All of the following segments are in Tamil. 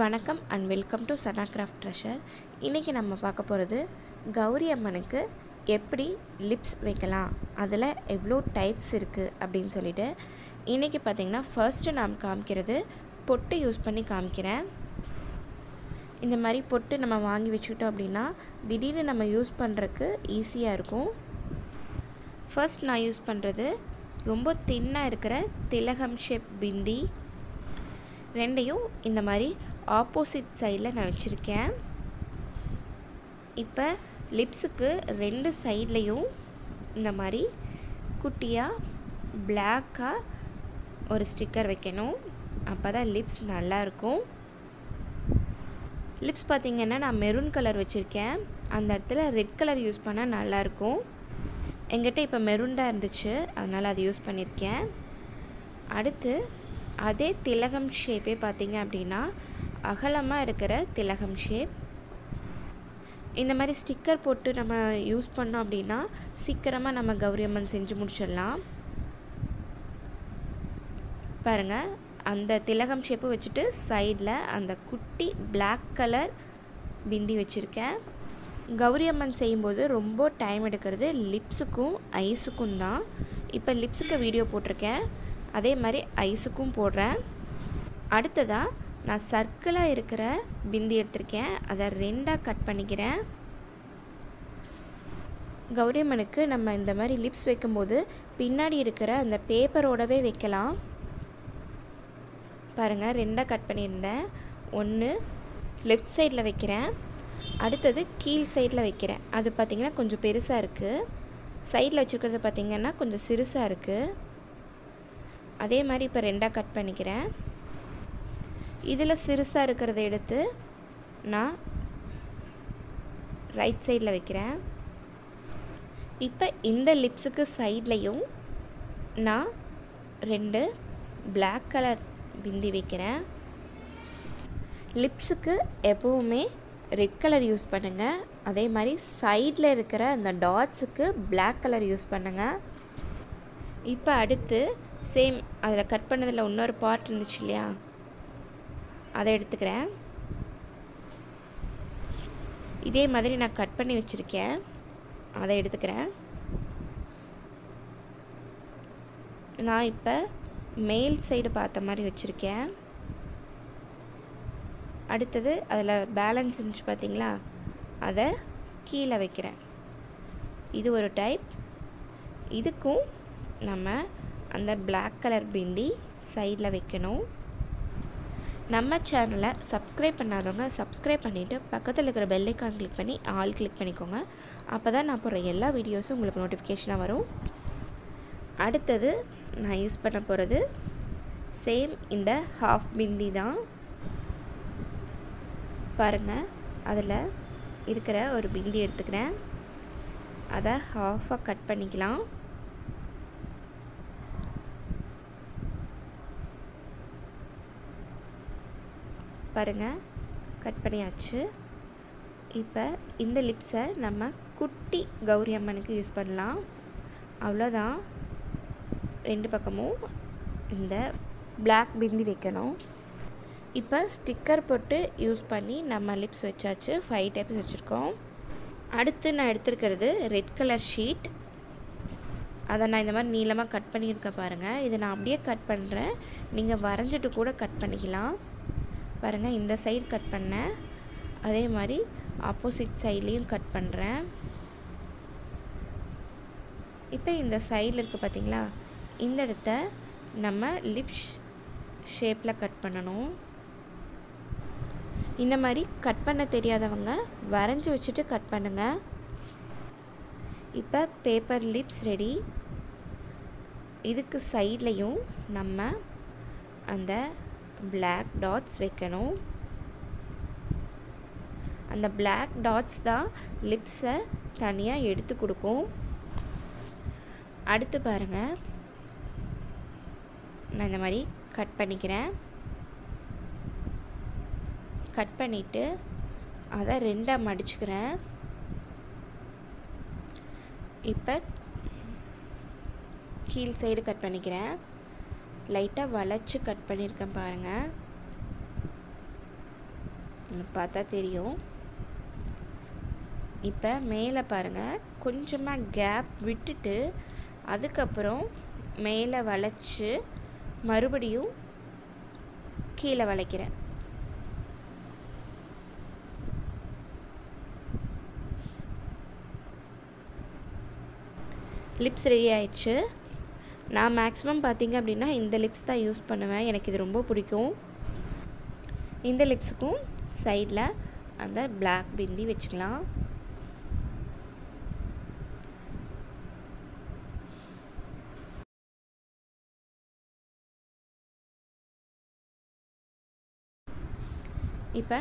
வணக்கம் and welcome to Sana craft treasure இன்றைக்கி நம்ம பார்க்க போகிறது கௌரி அம்மனுக்கு எப்படி லிப்ஸ் வைக்கலாம்? அதில் எவ்வளோ டைப்ஸ் இருக்குது அப்படின்னு சொல்லிட்டு. இன்றைக்கி பார்த்திங்கன்னா ஃபர்ஸ்ட்டு நான் காமிக்கிறது பொட்டு யூஸ் பண்ணி காமிக்கிறேன். இந்த மாதிரி பொட்டு நம்ம வாங்கி வச்சுக்கிட்டோம் அப்படின்னா திடீர்னு நம்ம யூஸ் பண்ணுறதுக்கு ஈஸியாக இருக்கும். ஃபர்ஸ்ட் நான் யூஸ் பண்ணுறது ரொம்ப தின்னாக இருக்கிற திலகம் ஷேப் பிந்தி. ரெண்டையும் இந்த மாதிரி ஆப்போசிட் சைடில் நான் வச்சுருக்கேன். இப்போ லிப்ஸுக்கு ரெண்டு சைட்லேயும் இந்த மாதிரி குட்டியாக பிளாக்காக ஒரு ஸ்டிக்கர் வைக்கணும். அப்போ தான் லிப்ஸ் நல்லாயிருக்கும் லிப்ஸ் பார்த்திங்கன்னா நான் மெரூன் கலர் வச்சுருக்கேன். அந்த இடத்துல ரெட் கலர் யூஸ் பண்ணால் நல்லாயிருக்கும் எங்கிட்ட இப்போ மெரூன் இருந்துச்சு. அதனால் அதை யூஸ் பண்ணியிருக்கேன் அடுத்து அதே திலகம் ஷேப்பே பார்த்திங்க அப்படின்னா அகலமாக இருக்கிற திலகம் ஷேப் இந்த மாதிரி ஸ்டிக்கர் போட்டு நம்ம யூஸ் பண்ணோம் அப்படின்னா சீக்கிரமாக நம்ம கௌரி அம்மன் செஞ்சு முடிச்சிடலாம். பாருங்கள் அந்த திலகம் ஷேப்பு வச்சுட்டு சைடில் அந்த குட்டி பிளாக் கலர் பிந்தி வச்சுருக்கேன். கௌரி அம்மன் செய்யும்போது ரொம்ப டைம் எடுக்கிறது லிப்ஸுக்கும் ஐஸுக்கும் தான். இப்போ லிப்ஸுக்கு வீடியோ போட்டிருக்கேன். அதே மாதிரி ஐஸுக்கும் போடுறேன். அடுத்ததாக நான் சர்க்கிளாக இருக்கிற பிந்தி எடுத்திருக்கேன். அதை ரெண்டாக கட் பண்ணிக்கிறேன். கௌரியம்மனுக்கு நம்ம இந்த மாதிரி லிப்ஸ் வைக்கும்போது பின்னாடி இருக்கிற அந்த பேப்பரோடவே வைக்கலாம். பாருங்கள் ரெண்டாக கட் பண்ணியிருந்தேன். ஒன்று லெஃப்ட் சைடில் வைக்கிறேன். அடுத்தது கீழ் சைடில் வைக்கிறேன். அது பார்த்திங்கன்னா கொஞ்சம் பெருசாக இருக்குது சைடில் வச்சுருக்கிறது பார்த்திங்கன்னா கொஞ்சம் சிறுசாக இருக்குது அதே மாதிரி இப்போ ரெண்டாக கட் பண்ணிக்கிறேன். இதில் சிறுசாக இருக்கிறத எடுத்து நான் ரைட் சைடில் வைக்கிறேன். இப்போ இந்த லிப்ஸுக்கு சைட்லேயும் நான் ரெண்டு பிளாக் கலர் பிந்தி வைக்கிறேன். லிப்ஸுக்கு எப்போவுமே ரெட் கலர் யூஸ் பண்ணுங்கள் அதே மாதிரி சைடில் இருக்கிற அந்த டாட்ஸுக்கு பிளாக் கலர் யூஸ் பண்ணுங்கள் இப்போ அடுத்து சேம் அதில் கட் பண்ணதில் இன்னொரு பார்ட் இருந்துச்சு இல்லையா? அதை எடுத்துக்கிறேன். இதே மாதிரி நான் கட் பண்ணி வச்சுருக்கேன். அதை எடுத்துக்கிறேன். நான் இப்போ மேல் சைடு பார்த்த மாதிரி வச்சுருக்கேன். அடுத்தது அதில் பேலன்ஸ் இருந்துச்சு பார்த்தீங்களா அதை கீழே வைக்கிறேன். இது ஒரு டைப் இதுக்கும் நம்ம அந்த பிளாக் கலர் பிந்தி சைடில் வைக்கணும். நம்ம சேனலை சப்ஸ்கிரைப் பண்ணாதவங்க சப்ஸ்கிரைப் பண்ணிவிட்டு பக்கத்தில் இருக்கிற பெல்லைக்கான் கிளிக் பண்ணி ஆல் கிளிக் பண்ணிக்கோங்க. அப்போ தான் நான் போடுற எல்லா வீடியோஸும் உங்களுக்கு நோட்டிஃபிகேஷனாக வரும். அடுத்தது நான் யூஸ் பண்ண போகிறது சேம் இந்த ஹாஃப் பிந்தி தான். பாருங்கள் அதில் இருக்கிற ஒரு பிந்தி எடுத்துக்கிறேன். அதை ஹாஃபாக கட் பண்ணிக்கலாம். பாருங்கள் கட் பண்ணியாச்சு. இப்போ இந்த லிப்ஸை நம்ம குட்டி கௌரி அம்மனுக்கு யூஸ் பண்ணலாம். அவ்வளோதான் ரெண்டு பக்கமும் இந்த பிளாக் பிந்தி வைக்கணும். இப்போ ஸ்டிக்கர் போட்டு யூஸ் பண்ணி நம்ம லிப்ஸ் வச்சாச்சு. ஃபைவ் டைப்ஸ் வச்சுருக்கோம். அடுத்து நான் எடுத்துருக்கிறது ரெட் கலர் ஷீட் அதை நான் இந்த மாதிரி நீளமாக கட் பண்ணியிருக்கேன் பாருங்கள் இதை நான் அப்படியே கட் பண்ணுறேன் நீங்கள் வரைஞ்சிட்டு கூட கட் பண்ணிக்கலாம். பாருங்கள் இந்த சைடு கட் பண்ணேன் அதே மாதிரி ஆப்போசிட் சைட்லேயும் கட் பண்ணுறேன் இப்போ இந்த சைடில் இருக்குது பார்த்தீங்களா இந்த இடத்த நம்ம லிப்ஸ் ஷேப்பில் கட் பண்ணணும். இந்த மாதிரி கட் பண்ண தெரியாதவங்க வரைஞ்சி வச்சுட்டு கட் பண்ணுங்கள் இப்போ பேப்பர் லிப்ஸ் ரெடி இதுக்கு சைட்லேயும் நம்ம அந்த பிளாக் டாட்ஸ் வைக்கணும். அந்த பிளாக் டாட்ஸ் தான் லிப்ஸை தனியாக எடுத்து கொடுக்கும். அடுத்து பாருங்கள் நான் இந்த மாதிரி கட் பண்ணிக்கிறேன். கட் பண்ணிவிட்டு அதை ரெண்டாக மடிச்சுக்கிறேன். இப்போ கீழ் சைடு கட் பண்ணிக்கிறேன். லைட்டாக வளைச்சி கட் பண்ணியிருக்கேன் பாருங்கள் பார்த்தா தெரியும். இப்போ மேலே பாருங்கள் கொஞ்சமாக கேப் விட்டுட்டு அதுக்கப்புறம் மேலே வளைச்சி மறுபடியும் கீழே வளைக்கிறேன். லிப்ஸ் ரெடி ஆயிடுச்சு. நான் மேக்ஸிமம் பார்த்திங்க அப்படின்னா இந்த லிப்ஸ் தான் யூஸ் பண்ணுவேன். எனக்கு இது ரொம்ப பிடிக்கும். இந்த லிப்ஸுக்கும் சைடில் அந்த பிளாக் பிந்தி வச்சுக்கலாம். இப்போ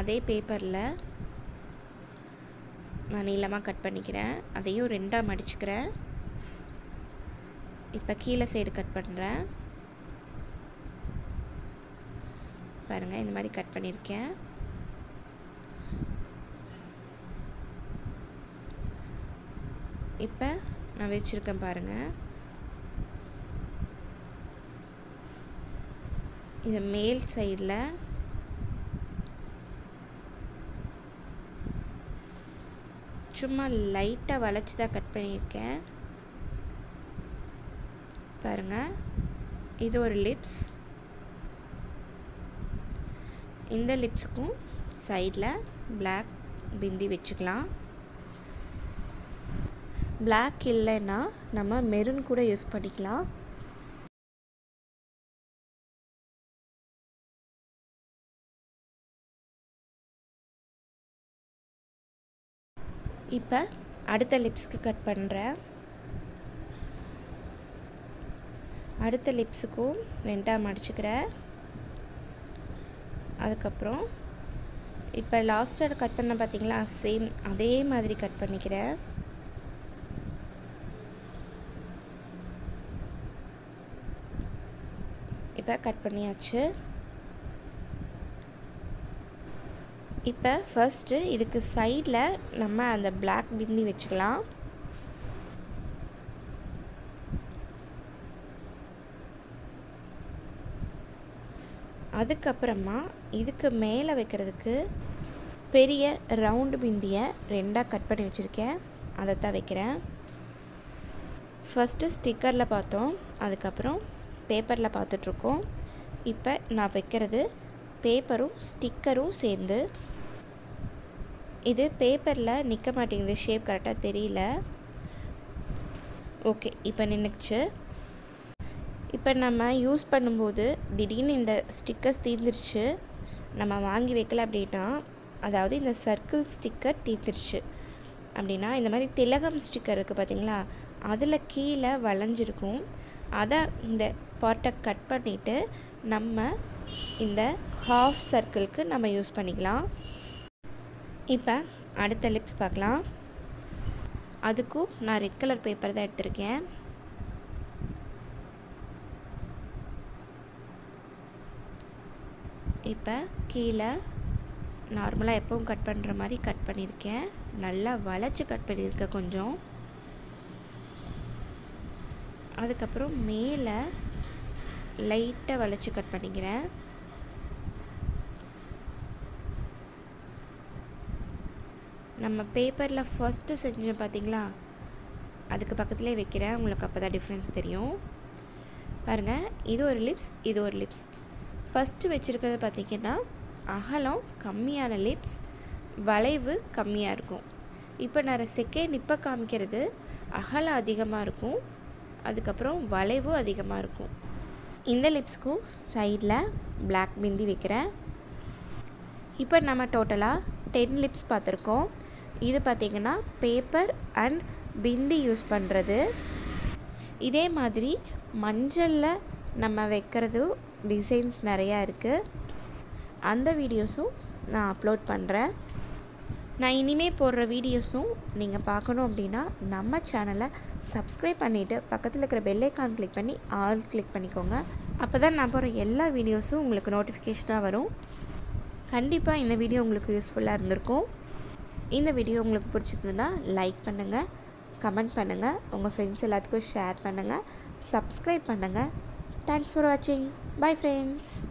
அதே பேப்பரில் நான் நீளமாக கட் பண்ணிக்கிறேன். அதையும் ரெண்டாக மடிச்சுக்கிறேன். இப்போ கீழே சைடு கட் பண்ணுறேன். பாருங்கள் இந்த மாதிரி கட் பண்ணியிருக்கேன். இப்போ நான் வச்சுருக்கேன் பாருங்கள் இது மேல் சைடில் சும்மா லைட்டாக வளைச்சி தான் கட் பண்ணியிருக்கேன். பாருங்கள் இது ஒரு லிப்ஸ் இந்த லிப்ஸுக்கும் சைடில் பிளாக் பிந்தி வச்சுக்கலாம். பிளாக் இல்லைன்னா நம்ம மெரூன் கூட யூஸ் பண்ணிக்கலாம். இப்போ அடுத்த லிப்ஸ்க்கு கட் பண்ணுறேன் அடுத்த லிப்ஸுக்கும் ரெண்டாக மடிச்சுக்கிறேன் அதுக்கப்புறம் இப்போ லாஸ்ட்டாக கட் பண்ண பார்த்தீங்களா சேம் அதே மாதிரி கட் பண்ணிக்கிறேன் இப்போ கட் பண்ணியாச்சு. இப்போ ஃபஸ்ட்டு இதுக்கு சைடில் நம்ம அந்த பிளாக் பிந்தி வச்சுக்கலாம். அதுக்கப்புறமா இதுக்கு மேலே வைக்கிறதுக்கு பெரிய ரவுண்டு பிந்தியை ரெண்டாக கட் பண்ணி வச்சுருக்கேன். அதை தான் வைக்கிறேன். ஃபஸ்ட்டு ஸ்டிக்கரில் பார்த்தோம். அதுக்கப்புறம் பேப்பரில் பார்த்துட்ருக்கோம். இப்போ நான் வைக்கிறது பேப்பரும் ஸ்டிக்கரும் சேர்ந்து. இது பேப்பரில் நிற்க மாட்டேங்குது. ஷேப் கரெக்டாக தெரியல. ஓகே இப்போ நின்றுச்சு இப்போ நம்ம யூஸ் பண்ணும்போது திடீர்னு இந்த ஸ்டிக்கர்ஸ் தீர்ந்துருச்சு. நம்ம வாங்கி வைக்கல அப்படின்னா அதாவது இந்த சர்க்கிள் ஸ்டிக்கர் தீர்ந்துருச்சு. அப்படின்னா இந்த மாதிரி திலகம் ஸ்டிக்கர் இருக்குது பார்த்தீங்களா? அதில் கீழே வளைஞ்சிருக்கும். அதை இந்த பார்ட்டை கட் பண்ணிவிட்டு நம்ம இந்த ஹாஃப் சர்க்கிளுக்கு நம்ம யூஸ் பண்ணிக்கலாம். இப்போ அடுத்த லிப்ஸ் பார்க்கலாம். அதுக்கும் நான் ரெட் கலர் பேப்பர் தான் எடுத்திருக்கேன். இப்போ கீழே நார்மலாக எப்பவும் கட் பண்ணுற மாதிரி கட் பண்ணியிருக்கேன். நல்லா வளைச்சி கட் பண்ணியிருக்கேன் கொஞ்சம். அதுக்கப்புறம் மேலே லைட்டாக வளைச்சி கட் பண்ணிக்கிறேன். நம்ம பேப்பரில் ஃபஸ்ட்டு செஞ்சோம் பார்த்தீங்களா? அதுக்கு பக்கத்துலேயே வைக்கிறேன். உங்களுக்கு அப்போ தான் டிஃப்ரென்ஸ் தெரியும். பாருங்கள் இது ஒரு லிப்ஸ் இது ஒரு லிப்ஸ் ஃபஸ்ட்டு வச்சுருக்கிறது பார்த்திங்கன்னா அகலம் கம்மியான லிப்ஸ் வளைவு கம்மியாக இருக்கும். இப்போ நான் செகண்ட் இப்போ காமிக்கிறது அகலம் அதிகமாக இருக்கும் அதுக்கப்புறம் வளைவு அதிகமாக இருக்கும். இந்த லிப்ஸ்க்கும் சைடில் பிளாக் பிந்தி வைக்கிறேன். இப்போ நம்ம டோட்டலாக டென் லிப்ஸ் பார்த்துருக்கோம். இது பார்த்திங்கன்னா பேப்பர் அண்ட் பிந்தி யூஸ் பண்ணுறது இதே மாதிரி மஞ்சளில் நம்ம வைக்கிறது டிசைன்ஸ் நிறையா இருக்குது அந்த வீடியோஸும் நான் அப்லோட் பண்ணுறேன் நான் இனிமேல் போடுற வீடியோஸும் நீங்கள் பார்க்கணும் அப்படின்னா நம்ம சேனலை சப்ஸ்கிரைப் பண்ணிவிட்டு பக்கத்தில் இருக்கிற பெல்லைக்கான் கிளிக் பண்ணி ஆல் கிளிக் பண்ணிக்கோங்க. அப்போ தான் நான் போகிற எல்லா வீடியோஸும் உங்களுக்கு நோட்டிஃபிகேஷனாக வரும். கண்டிப்பாக இந்த வீடியோ உங்களுக்கு யூஸ்ஃபுல்லாக இருந்திருக்கும். இந்த வீடியோ உங்களுக்கு பிடிச்சிருந்ததுன்னா லைக் பண்ணுங்கள் கமெண்ட் பண்ணுங்கள் உங்கள் ஃப்ரெண்ட்ஸ் எல்லாத்துக்கும் ஷேர் பண்ணுங்கள் சப்ஸ்கிரைப் பண்ணுங்கள் தேங்க்ஸ் ஃபார் வாட்சிங் Bye friends.